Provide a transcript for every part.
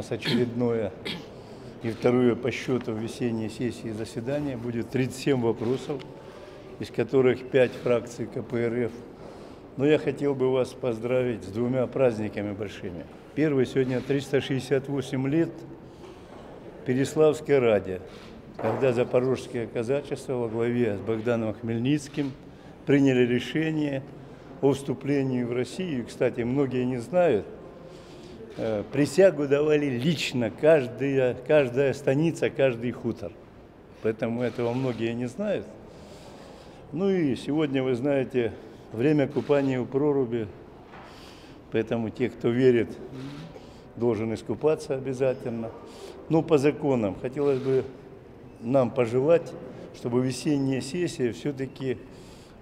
нас очередное и второе по счету весенней сессии заседания. Будет 37 вопросов, из которых 5 фракций КПРФ. Но я хотел бы вас поздравить с двумя праздниками большими. Первый сегодня 368 лет Переславской Раде, когда запорожское казачество во главе с Богданом Хмельницким приняли решение о вступлении в Россию. Кстати, многие не знают, присягу давали лично каждая, каждая станица, каждый хутор. Поэтому этого многие не знают. Ну и сегодня, вы знаете, время купания у проруби, поэтому те, кто верит, должен искупаться обязательно. Ну, по законам, хотелось бы нам пожелать, чтобы весенняя сессия все-таки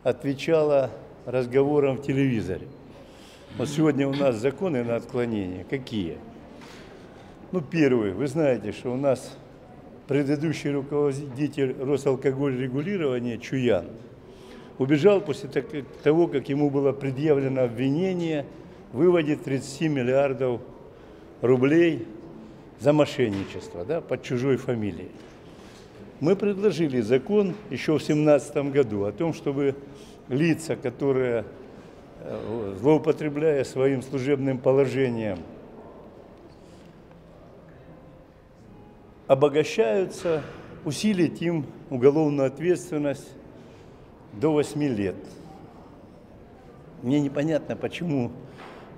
отвечала разговорам в телевизоре. Вот сегодня у нас законы на отклонение. Какие? Ну, первый. Вы знаете, что у нас предыдущий руководитель Росалкоголь регулирования Чуян убежал после того, как ему было предъявлено обвинение в выводе 30 миллиардов рублей за мошенничество да, под чужой фамилией. Мы предложили закон еще в 2017 году о том, чтобы лица, которые, злоупотребляя своим служебным положением, обогащаются, усилить им уголовную ответственность до 8 лет. Мне непонятно, почему,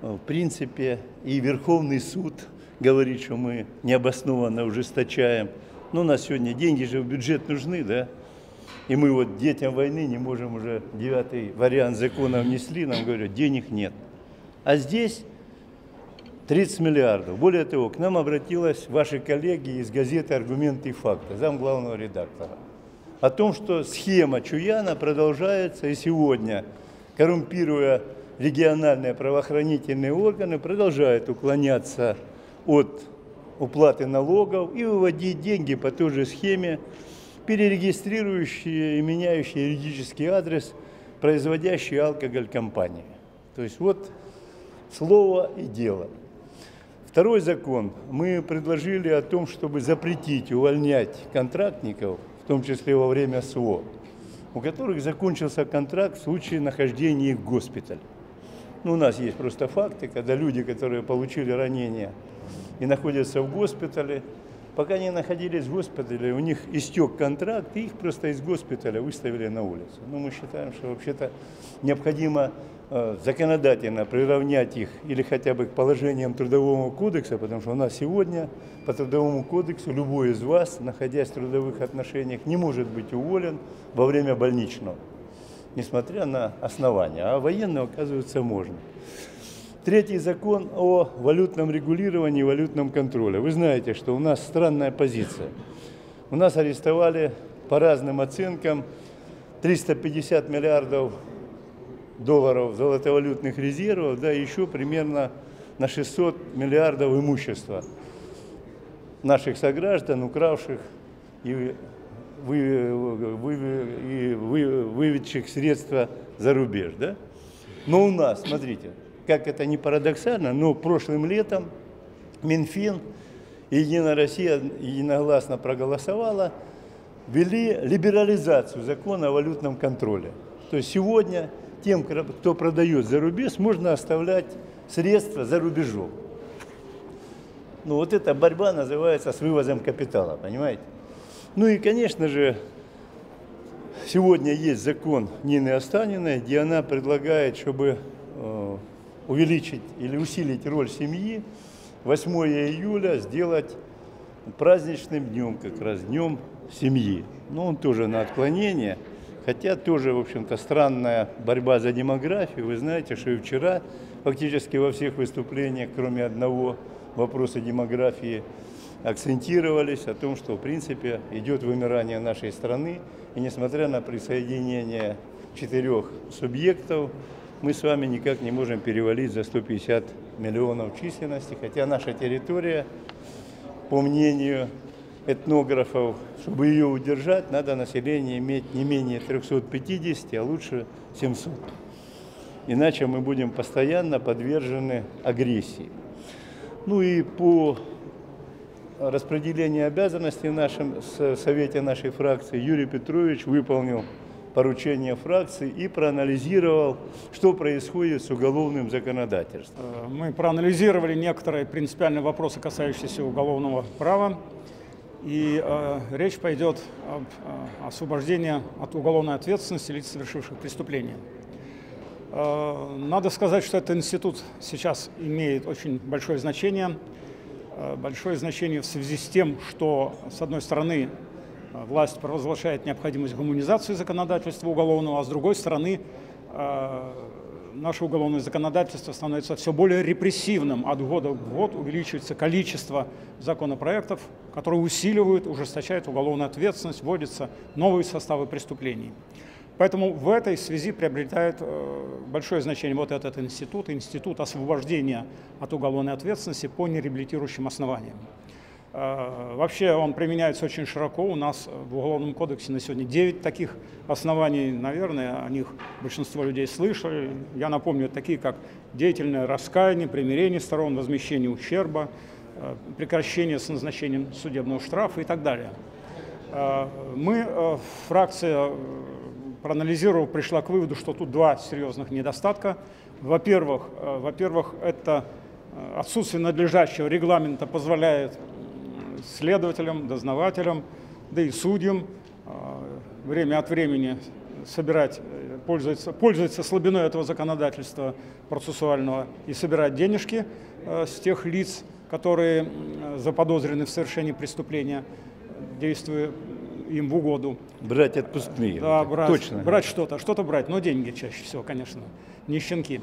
э, в принципе, и Верховный суд говорит, что мы необоснованно ужесточаем. Но у нас сегодня деньги же в бюджет нужны, да? И мы вот детям войны не можем уже девятый вариант закона внесли, нам говорят, денег нет. А здесь 30 миллиардов. Более того, к нам обратилась ваши коллеги из газеты «Аргументы и факты», зам главного редактора, о том, что схема Чуяна продолжается и сегодня, коррумпируя региональные правоохранительные органы, продолжает уклоняться от уплаты налогов и выводить деньги по той же схеме, перерегистрирующие и меняющие юридический адрес, производящие алкоголь компании. То есть вот слово и дело. Второй закон. Мы предложили о том, чтобы запретить увольнять контрактников, в том числе во время СВО, у которых закончился контракт в случае нахождения в госпитале. Ну, у нас есть просто факты, когда люди, которые получили ранения и находятся в госпитале, Пока они находились в госпитале, у них истек контракт, и их просто из госпиталя выставили на улицу. Ну, мы считаем, что вообще-то необходимо э, законодательно приравнять их или хотя бы к положениям Трудового кодекса, потому что у нас сегодня по Трудовому кодексу любой из вас, находясь в трудовых отношениях, не может быть уволен во время больничного, несмотря на основания. А военного, оказывается, можно. Третий закон о валютном регулировании валютном контроле. Вы знаете, что у нас странная позиция. У нас арестовали по разным оценкам 350 миллиардов долларов золотовалютных резервов, да, еще примерно на 600 миллиардов имущества наших сограждан, укравших и, вы, вы, и вы, выведших средства за рубеж. Да? Но у нас, смотрите, как это не парадоксально, но прошлым летом Минфин и Единая Россия единогласно проголосовала, ввели либерализацию закона о валютном контроле. То есть сегодня тем, кто продает за рубеж, можно оставлять средства за рубежом. Ну вот эта борьба называется с вывозом капитала, понимаете? Ну и, конечно же, сегодня есть закон Нины Останиной, где она предлагает, чтобы э, увеличить или усилить роль семьи, 8 июля сделать праздничным днем, как раз днем семьи. Но он тоже на отклонение, хотя тоже, в общем-то, странная борьба за демографию. Вы знаете, что и вчера фактически во всех выступлениях, кроме одного вопроса демографии, акцентировались о том, что, в принципе, идет вымирание нашей страны, и несмотря на присоединение четырех субъектов, мы с вами никак не можем перевалить за 150 миллионов численности, хотя наша территория, по мнению этнографов, чтобы ее удержать, надо население иметь не менее 350, а лучше 700. Иначе мы будем постоянно подвержены агрессии. Ну и по распределения обязанностей в нашем совете нашей фракции Юрий Петрович выполнил поручение фракции и проанализировал, что происходит с уголовным законодательством. Э, мы проанализировали некоторые принципиальные вопросы, касающиеся уголовного права. И э, речь пойдет об э, освобождении от уголовной ответственности лиц, совершивших преступления. Э, надо сказать, что этот институт сейчас имеет очень большое значение. Э, большое значение в связи с тем, что, с одной стороны, власть провозглашает необходимость гуманизации законодательства уголовного, а с другой стороны, э, наше уголовное законодательство становится все более репрессивным. От года в год увеличивается количество законопроектов, которые усиливают, ужесточают уголовную ответственность, вводятся новые составы преступлений. Поэтому в этой связи приобретает э, большое значение вот этот институт, институт освобождения от уголовной ответственности по нереабилитирующим основаниям. Э, вообще он применяется очень широко. У нас в Уголовном кодексе на сегодня 9 таких оснований, наверное, о них большинство людей слышали. Я напомню, такие как деятельное раскаяние, примирение сторон, возмещение ущерба, э, прекращение с назначением судебного штрафа и так далее. Э, мы, фракция, проанализировав, пришла к выводу, что тут два серьезных недостатка. Во-первых, во-первых, это отсутствие надлежащего регламента позволяет следователям, дознавателям, да и судьям а, время от времени собирать, э, пользуется, пользуется слабиной этого законодательства процессуального и собирать денежки э, с тех лиц, которые заподозрены в совершении преступления, действуя им в угоду. Брать отпускные. Да, брать, Точно. брать что-то, что-то брать, но деньги чаще всего, конечно, не щенки.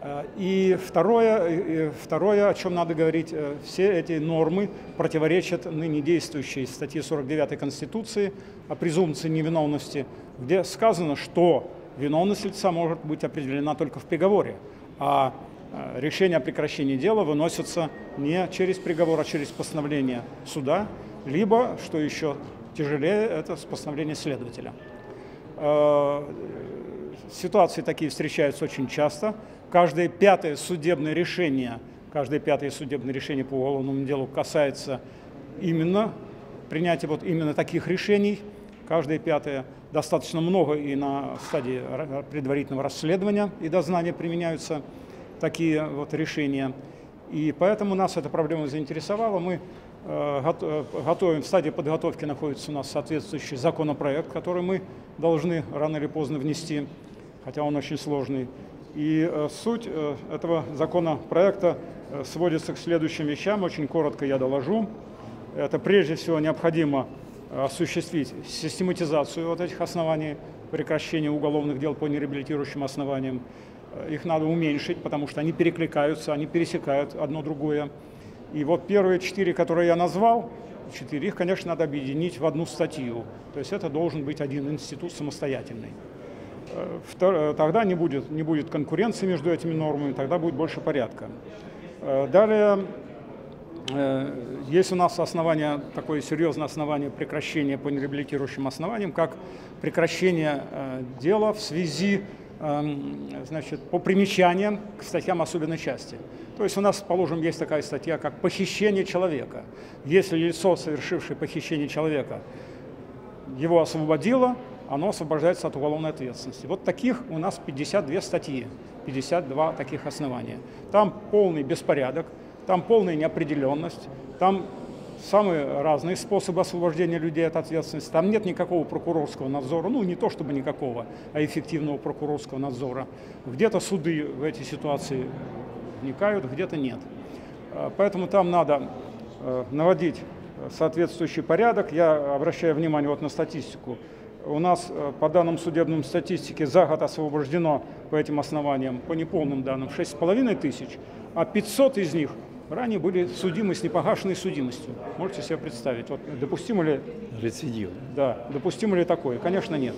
Э, и второе, второе, о чем надо говорить, э, все эти нормы противоречат ныне действующей статье 49 Конституции о презумпции невиновности, где сказано, что виновность лица может быть определена только в приговоре, а э, решение о прекращении дела выносится не через приговор, а через постановление суда, либо, что еще тяжелее, это с постановления следователя. Ситуации такие встречаются очень часто – Каждое пятое судебное решение, каждое пятое судебное решение по уголовному делу касается именно принятия вот именно таких решений. Каждое пятое достаточно много и на стадии предварительного расследования и дознания применяются такие вот решения. И поэтому нас эта проблема заинтересовала. Мы готовим, в стадии подготовки находится у нас соответствующий законопроект, который мы должны рано или поздно внести, хотя он очень сложный. И э, суть э, этого законопроекта э, сводится к следующим вещам, очень коротко я доложу. Это прежде всего необходимо осуществить систематизацию вот этих оснований прекращения уголовных дел по нереабилитирующим основаниям. Их надо уменьшить, потому что они перекликаются, они пересекают одно другое. И вот первые четыре, которые я назвал, четыре, их, конечно, надо объединить в одну статью. То есть это должен быть один институт самостоятельный. Э, тогда не будет, не будет конкуренции между этими нормами, тогда будет больше порядка. Э, далее, э, есть у нас основание, такое серьезное основание прекращения по нереабилитирующим основаниям, как прекращение дела в связи эм, значит, по примечаниям к статьям особенной части. То есть у нас, положим, есть такая статья, как похищение человека. Если лицо, совершившее похищение человека, его освободило, оно освобождается от уголовной ответственности. Вот таких у нас 52 статьи, 52 таких основания. Там полный беспорядок, там полная неопределенность, там самые разные способы освобождения людей от ответственности. Там нет никакого прокурорского надзора, ну не то чтобы никакого, а эффективного прокурорского надзора. Где-то суды в эти ситуации вникают, где-то нет. Э, поэтому там надо э, наводить соответствующий порядок. Я обращаю внимание вот на статистику. У нас э, по данным судебным статистики за год освобождено по этим основаниям, по неполным данным, 6,5 тысяч, а 500 из них ранее были судимы с непогашенной судимостью. Можете себе представить, вот допустимо ли... Рецидив. Да, допустимо ли такое? Конечно, нет.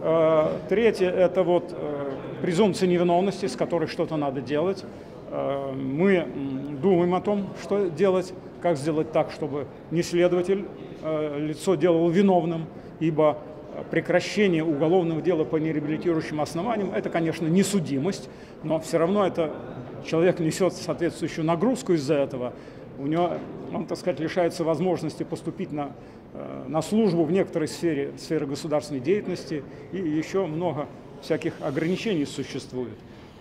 Э, третье – это вот э, презумпция невиновности, с которой что-то надо делать. Мы думаем о том, что делать, как сделать так, чтобы не следователь лицо делал виновным, ибо прекращение уголовного дела по нереабилитирующим основаниям, это, конечно, не судимость, но все равно это человек несет соответствующую нагрузку из-за этого. у него, он, так сказать, лишается возможности поступить на, э, на службу в некоторой сфере, сфере государственной деятельности, и еще много всяких ограничений существует.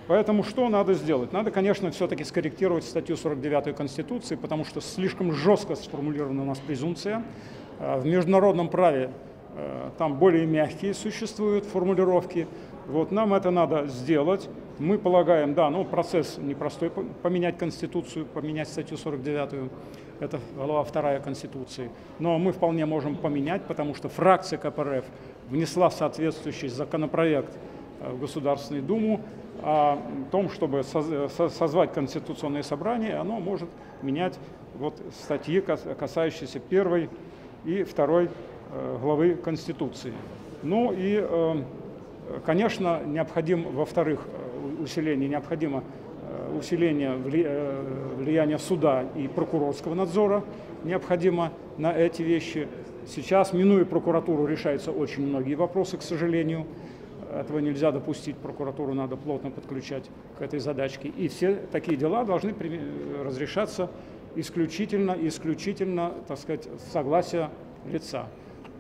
Поэтому что надо сделать? Надо, конечно, все-таки скорректировать статью 49 Конституции, потому что слишком жестко сформулирована у нас презумпция. Э, в международном праве там более мягкие существуют формулировки. Вот нам это надо сделать. Мы полагаем, да, ну процесс непростой, поменять Конституцию, поменять статью 49, это глава вторая Конституции. Но мы вполне можем поменять, потому что фракция КПРФ внесла соответствующий законопроект э, в Государственную Думу о том, чтобы созвать Конституционное собрание, оно может менять вот статьи, касающиеся первой и второй э, главы Конституции. Ну и, э, конечно, необходимо, во-вторых, э, усиление, необходимо усиление влияния суда и прокурорского надзора, необходимо на эти вещи. Сейчас, минуя прокуратуру, решаются очень многие вопросы, к сожалению. Этого нельзя допустить, прокуратуру надо плотно подключать к этой задачке. И все такие дела должны разрешаться исключительно, исключительно, так сказать, согласия лица.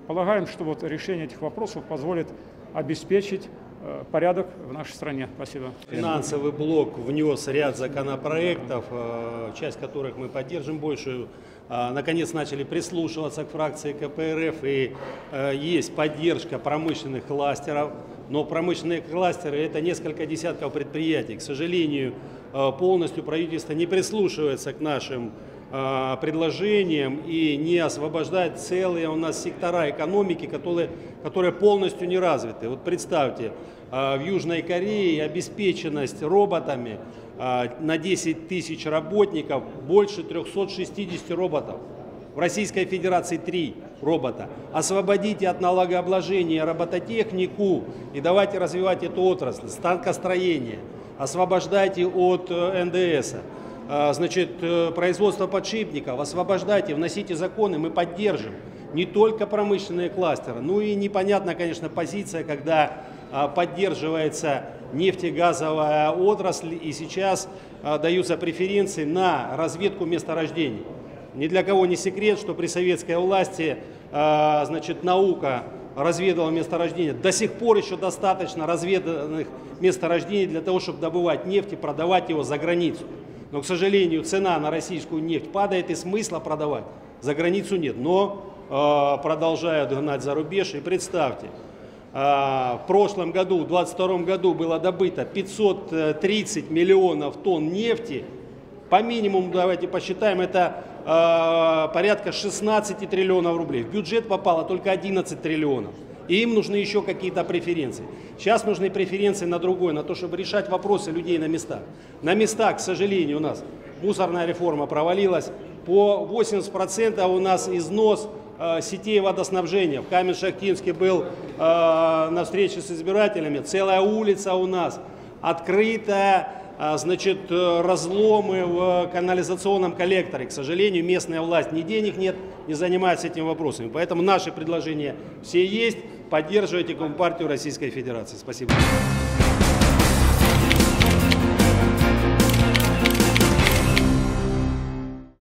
Полагаем, что вот решение этих вопросов позволит обеспечить э, порядок в нашей стране. Спасибо. Финансовый блок внес ряд законопроектов, э, часть которых мы поддержим большую. Э, наконец начали прислушиваться к фракции КПРФ и есть поддержка промышленных кластеров. Но промышленные кластеры это несколько десятков предприятий. К сожалению, полностью правительство не прислушивается к нашим предложениям и не освобождать целые у нас сектора экономики, которые, которые полностью не развиты. Вот представьте, э, в Южной Корее обеспеченность роботами э, на 10 тысяч работников больше 360 роботов. В Российской Федерации 3 робота. Освободите от налогообложения робототехнику и давайте развивать эту отрасль, станкостроение. Освобождайте от НДС. А, значит, э, производство подшипников, освобождайте, вносите законы, мы поддержим. Не только промышленные кластеры, ну и непонятна, конечно, позиция, когда а, поддерживается нефтегазовая отрасль и сейчас а, даются преференции на разведку месторождений. Ни для кого не секрет, что при советской власти значит, наука разведывала месторождения. До сих пор еще достаточно разведанных месторождений для того, чтобы добывать нефть и продавать его за границу. Но, к сожалению, цена на российскую нефть падает и смысла продавать за границу нет. Но э, продолжают гнать за рубеж. И представьте, э, в прошлом году, в 2022 году было добыто 530 миллионов тонн нефти. По минимуму, давайте посчитаем, это э, порядка 16 триллионов рублей. В бюджет попало только 11 триллионов. И им нужны еще какие-то преференции. Сейчас нужны преференции на другое, на то, чтобы решать вопросы людей на местах. На местах, к сожалению, у нас мусорная реформа провалилась. По 80% у нас износ э, сетей водоснабжения. В Камень-Шахтинске был э, на встрече с избирателями. Целая улица у нас открытая а, значит, э, разломы в канализационном коллекторе. К сожалению, местная власть ни денег нет, не занимается этими вопросами. Поэтому наши предложения все есть. Поддерживайте Компартию Российской Федерации. Спасибо.